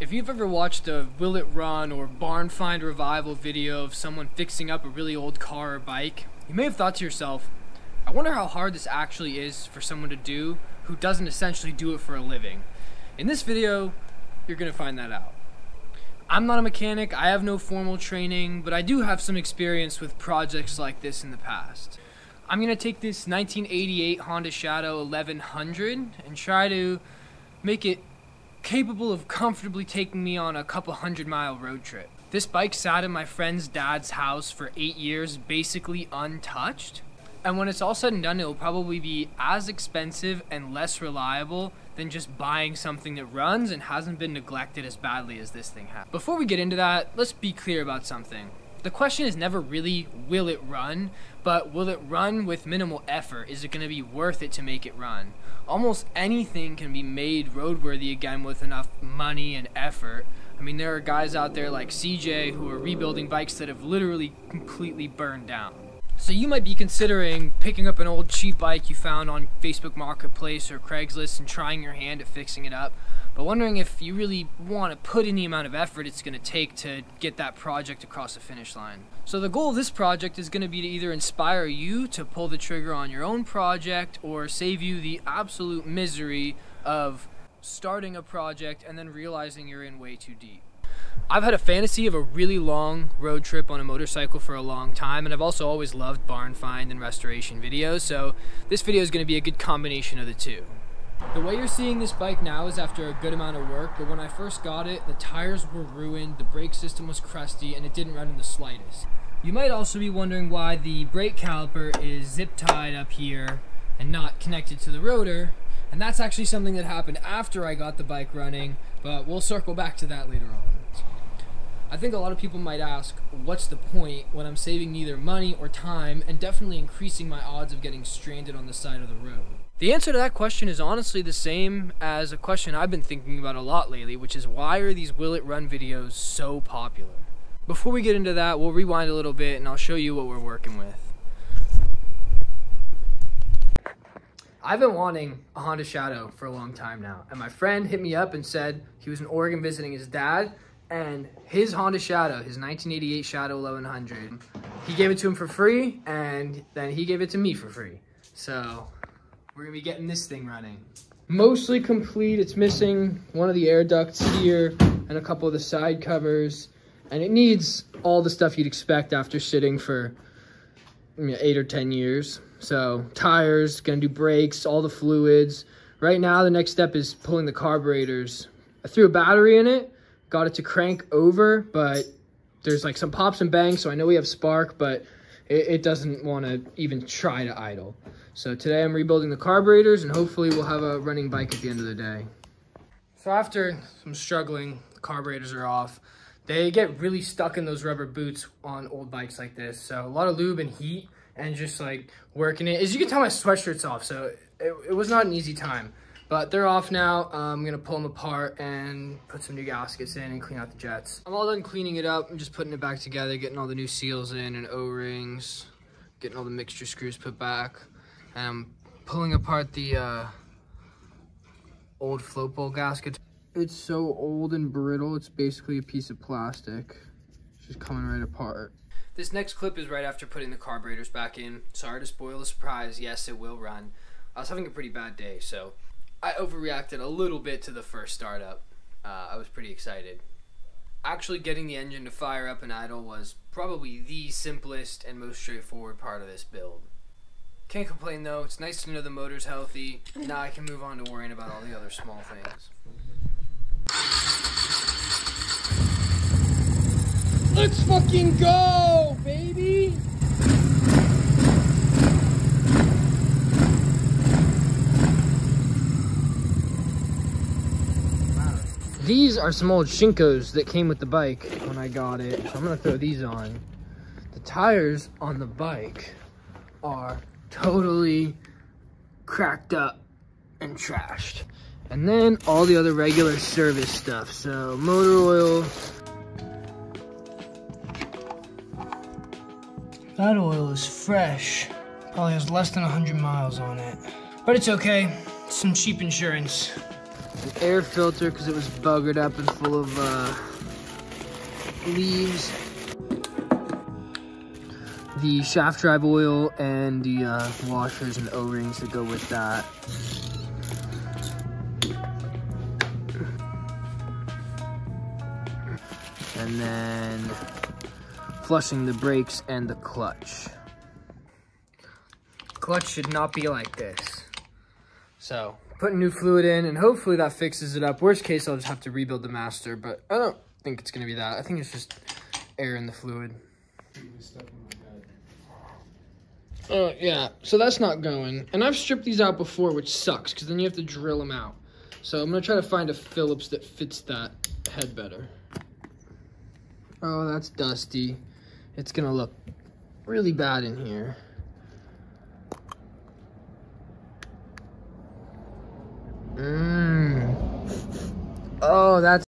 If you've ever watched a Will It Run or Barn Find Revival video of someone fixing up a really old car or bike, you may have thought to yourself, I wonder how hard this actually is for someone to do who doesn't essentially do it for a living. In this video, you're going to find that out. I'm not a mechanic, I have no formal training, but I do have some experience with projects like this in the past. I'm going to take this 1988 Honda Shadow 1100 and try to make it capable of comfortably taking me on a couple hundred mile road trip. This bike sat in my friend's dad's house for eight years, basically untouched. And when it's all said and done, it'll probably be as expensive and less reliable than just buying something that runs and hasn't been neglected as badly as this thing has. Before we get into that, let's be clear about something. The question is never really, will it run? But will it run with minimal effort? Is it going to be worth it to make it run? Almost anything can be made roadworthy again with enough money and effort. I mean, there are guys out there like CJ who are rebuilding bikes that have literally completely burned down. So you might be considering picking up an old cheap bike you found on Facebook Marketplace or Craigslist and trying your hand at fixing it up but wondering if you really want to put in the amount of effort it's going to take to get that project across the finish line. So the goal of this project is going to be to either inspire you to pull the trigger on your own project or save you the absolute misery of starting a project and then realizing you're in way too deep. I've had a fantasy of a really long road trip on a motorcycle for a long time, and I've also always loved barn find and restoration videos, so this video is going to be a good combination of the two. The way you're seeing this bike now is after a good amount of work, but when I first got it, the tires were ruined, the brake system was crusty, and it didn't run in the slightest. You might also be wondering why the brake caliper is zip tied up here and not connected to the rotor, and that's actually something that happened after I got the bike running, but we'll circle back to that later on. I think a lot of people might ask, what's the point when I'm saving neither money or time and definitely increasing my odds of getting stranded on the side of the road? The answer to that question is honestly the same as a question I've been thinking about a lot lately, which is why are these Will It Run videos so popular? Before we get into that, we'll rewind a little bit and I'll show you what we're working with. I've been wanting a Honda Shadow for a long time now, and my friend hit me up and said he was in Oregon visiting his dad, and his Honda Shadow, his 1988 Shadow 1100, he gave it to him for free, and then he gave it to me for free. So we're gonna be getting this thing running. Mostly complete, it's missing one of the air ducts here and a couple of the side covers. And it needs all the stuff you'd expect after sitting for you know, eight or 10 years. So tires, gonna do brakes, all the fluids. Right now, the next step is pulling the carburetors. I threw a battery in it, got it to crank over, but there's like some pops and bangs, so I know we have spark, but it, it doesn't wanna even try to idle. So today I'm rebuilding the carburetors and hopefully we'll have a running bike at the end of the day. So after some struggling, the carburetors are off. They get really stuck in those rubber boots on old bikes like this. So a lot of lube and heat and just like working it. As you can tell, my sweatshirt's off, so it, it was not an easy time. But they're off now. I'm gonna pull them apart and put some new gaskets in and clean out the jets. I'm all done cleaning it up. I'm just putting it back together, getting all the new seals in and O-rings, getting all the mixture screws put back. And I'm pulling apart the uh, old float bowl gasket. It's so old and brittle, it's basically a piece of plastic. It's just coming right apart. This next clip is right after putting the carburetors back in. Sorry to spoil the surprise, yes it will run. I was having a pretty bad day, so I overreacted a little bit to the first startup. Uh, I was pretty excited. Actually getting the engine to fire up and idle was probably the simplest and most straightforward part of this build. Can't complain though. It's nice to know the motor's healthy. Now I can move on to worrying about all the other small things. Let's fucking go, These are some old Shinkos that came with the bike when I got it. So I'm gonna throw these on. The tires on the bike are totally cracked up and trashed. And then all the other regular service stuff. So motor oil. That oil is fresh. Probably has less than 100 miles on it. But it's okay. Some cheap insurance. Air filter because it was buggered up and full of uh, leaves. The shaft drive oil and the uh, washers and O-rings that go with that. And then flushing the brakes and the clutch. Clutch should not be like this. So, putting new fluid in, and hopefully that fixes it up. Worst case, I'll just have to rebuild the master, but I don't think it's gonna be that. I think it's just air in the fluid. Oh, yeah, so that's not going. And I've stripped these out before, which sucks, because then you have to drill them out. So I'm gonna try to find a Phillips that fits that head better. Oh, that's dusty. It's gonna look really bad in here. Mmm. Oh, that's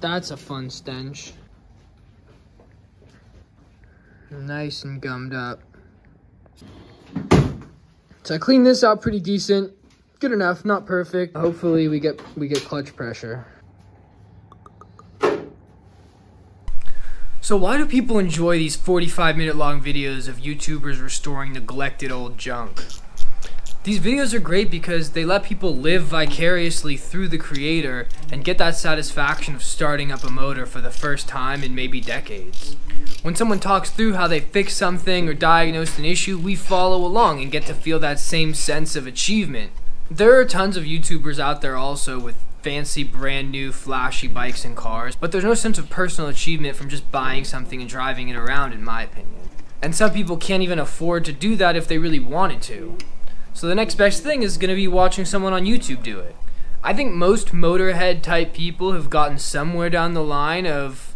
that's a fun stench. Nice and gummed up. So I cleaned this out pretty decent. Good enough, not perfect. Hopefully we get we get clutch pressure. So why do people enjoy these 45 minute long videos of YouTubers restoring neglected old junk? These videos are great because they let people live vicariously through the creator and get that satisfaction of starting up a motor for the first time in maybe decades. When someone talks through how they fixed something or diagnosed an issue, we follow along and get to feel that same sense of achievement. There are tons of YouTubers out there also with fancy brand new flashy bikes and cars, but there's no sense of personal achievement from just buying something and driving it around in my opinion. And some people can't even afford to do that if they really wanted to. So the next best thing is going to be watching someone on YouTube do it. I think most motorhead type people have gotten somewhere down the line of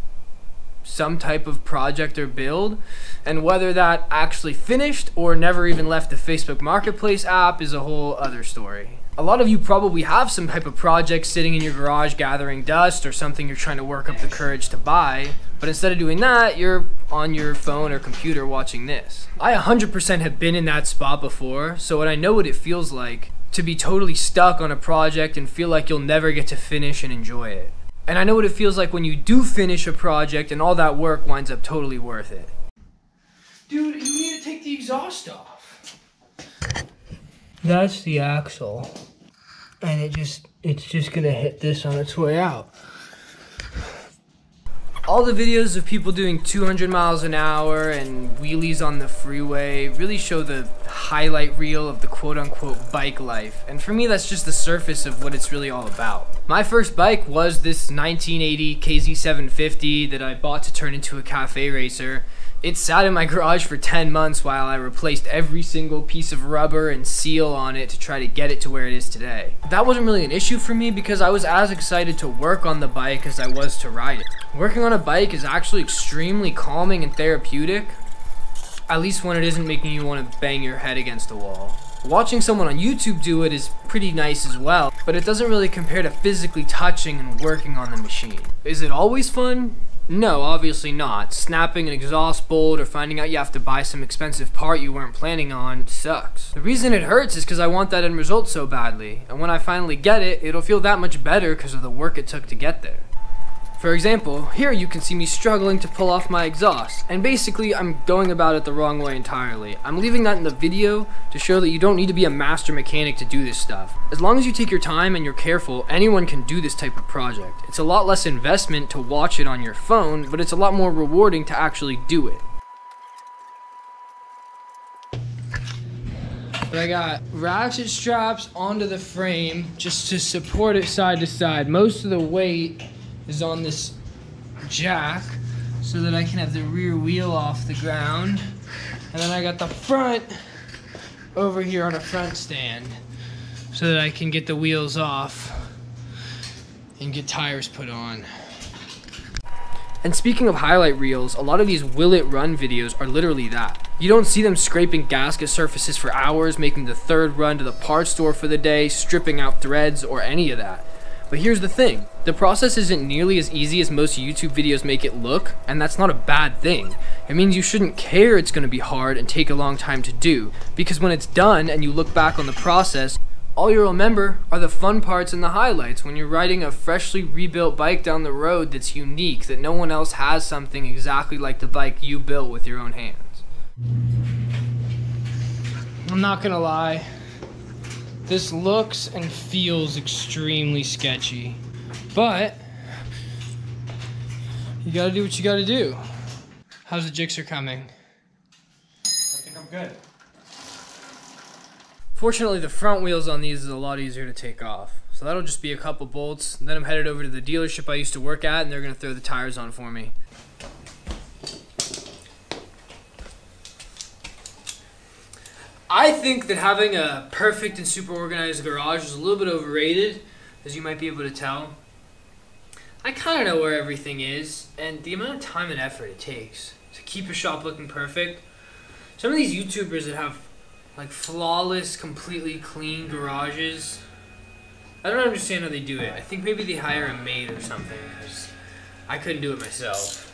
some type of project or build, and whether that actually finished or never even left the Facebook Marketplace app is a whole other story. A lot of you probably have some type of project sitting in your garage gathering dust or something you're trying to work up the courage to buy, but instead of doing that, you're on your phone or computer watching this. I 100% have been in that spot before, so I know what it feels like to be totally stuck on a project and feel like you'll never get to finish and enjoy it. And I know what it feels like when you do finish a project and all that work winds up totally worth it. Dude, you need to take the exhaust off. That's the axle. And it just, it's just gonna hit this on its way out. All the videos of people doing 200 miles an hour and wheelies on the freeway really show the highlight reel of the quote unquote bike life. And for me, that's just the surface of what it's really all about. My first bike was this 1980 KZ750 that I bought to turn into a cafe racer. It sat in my garage for 10 months while I replaced every single piece of rubber and seal on it to try to get it to where it is today. That wasn't really an issue for me because I was as excited to work on the bike as I was to ride it. Working on a bike is actually extremely calming and therapeutic, at least when it isn't making you want to bang your head against a wall. Watching someone on YouTube do it is pretty nice as well, but it doesn't really compare to physically touching and working on the machine. Is it always fun? No, obviously not. Snapping an exhaust bolt or finding out you have to buy some expensive part you weren't planning on sucks. The reason it hurts is because I want that end result so badly, and when I finally get it, it'll feel that much better because of the work it took to get there. For example, here you can see me struggling to pull off my exhaust, and basically I'm going about it the wrong way entirely. I'm leaving that in the video to show that you don't need to be a master mechanic to do this stuff. As long as you take your time and you're careful, anyone can do this type of project. It's a lot less investment to watch it on your phone, but it's a lot more rewarding to actually do it. But I got ratchet straps onto the frame just to support it side to side. Most of the weight is on this jack so that I can have the rear wheel off the ground. And then I got the front over here on a front stand so that I can get the wheels off and get tires put on. And speaking of highlight reels, a lot of these will it run videos are literally that. You don't see them scraping gasket surfaces for hours, making the third run to the parts store for the day, stripping out threads, or any of that. But here's the thing, the process isn't nearly as easy as most YouTube videos make it look, and that's not a bad thing. It means you shouldn't care it's going to be hard and take a long time to do, because when it's done and you look back on the process, All you'll remember are the fun parts and the highlights when you're riding a freshly rebuilt bike down the road that's unique, that no one else has something exactly like the bike you built with your own hands. I'm not gonna lie, this looks and feels extremely sketchy, but you gotta do what you gotta do. How's the Gixxer coming? I think I'm good. Fortunately, the front wheels on these is a lot easier to take off. So that'll just be a couple bolts. Then I'm headed over to the dealership I used to work at and they're gonna throw the tires on for me. I think that having a perfect and super organized garage is a little bit overrated, as you might be able to tell. I kind of know where everything is and the amount of time and effort it takes to keep a shop looking perfect. Some of these YouTubers that have like flawless, completely clean garages. I don't understand how they do it. I think maybe they hire a maid or something because I couldn't do it myself.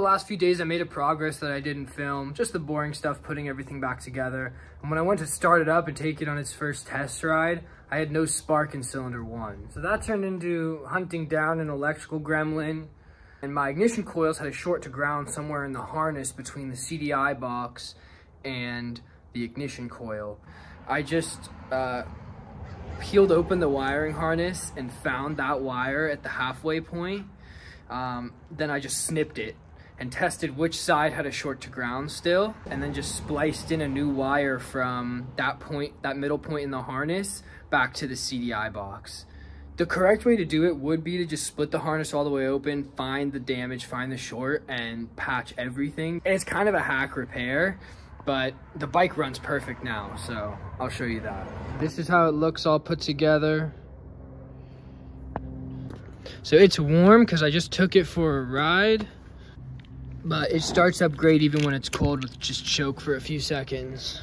The last few days, I made a progress that I didn't film, just the boring stuff, putting everything back together. And when I went to start it up and take it on its first test ride, I had no spark in cylinder one. So that turned into hunting down an electrical gremlin, and my ignition coils had a short to ground somewhere in the harness between the CDI box and the ignition coil. I just uh, peeled open the wiring harness and found that wire at the halfway point. Um, then I just snipped it and tested which side had a short to ground still and then just spliced in a new wire from that point that middle point in the harness back to the CDI box. The correct way to do it would be to just split the harness all the way open, find the damage, find the short, and patch everything. And it's kind of a hack repair, but the bike runs perfect now, so I'll show you that. This is how it looks all put together. So it's warm because I just took it for a ride. But it starts up great even when it's cold with just choke for a few seconds.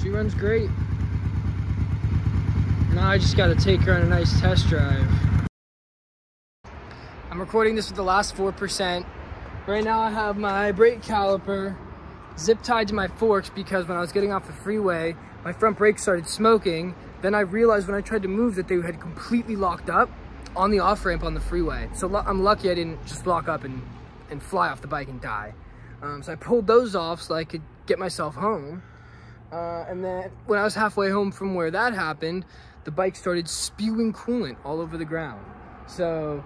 She runs great. Now I just gotta take her on a nice test drive. I'm recording this with the last 4%. Right now I have my brake caliper zip tied to my forks because when I was getting off the freeway, my front brakes started smoking. Then I realized when I tried to move that they had completely locked up on the off-ramp on the freeway. So I'm lucky I didn't just lock up and, and fly off the bike and die. Um, so I pulled those off so I could get myself home. Uh, and then when I was halfway home from where that happened, the bike started spewing coolant all over the ground. So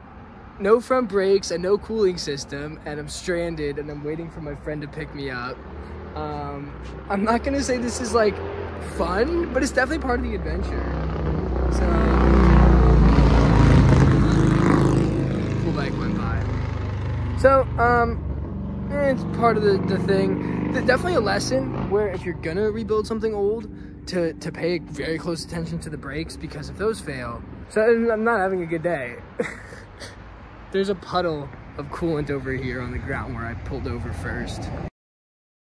no front brakes and no cooling system and I'm stranded and I'm waiting for my friend to pick me up. Um, I'm not gonna say this is like fun, but it's definitely part of the adventure. So, cool bike went by. So, um, it's part of the, the thing. There's definitely a lesson where if you're gonna rebuild something old, to, to pay very close attention to the brakes because if those fail, so I'm not having a good day. There's a puddle of coolant over here on the ground where I pulled over first.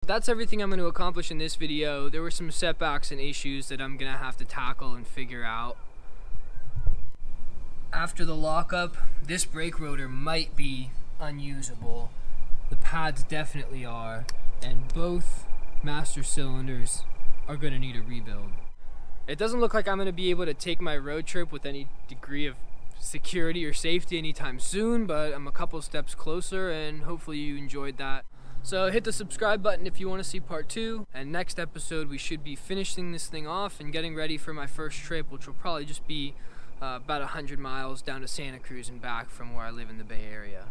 That's everything I'm going to accomplish in this video. There were some setbacks and issues that I'm going to have to tackle and figure out. After the lockup, this brake rotor might be unusable. The pads definitely are, and both master cylinders are going to need a rebuild. It doesn't look like I'm going to be able to take my road trip with any degree of security or safety anytime soon, but I'm a couple steps closer and hopefully you enjoyed that. So hit the subscribe button if you want to see part two. And next episode, we should be finishing this thing off and getting ready for my first trip, which will probably just be uh, about 100 miles down to Santa Cruz and back from where I live in the Bay Area.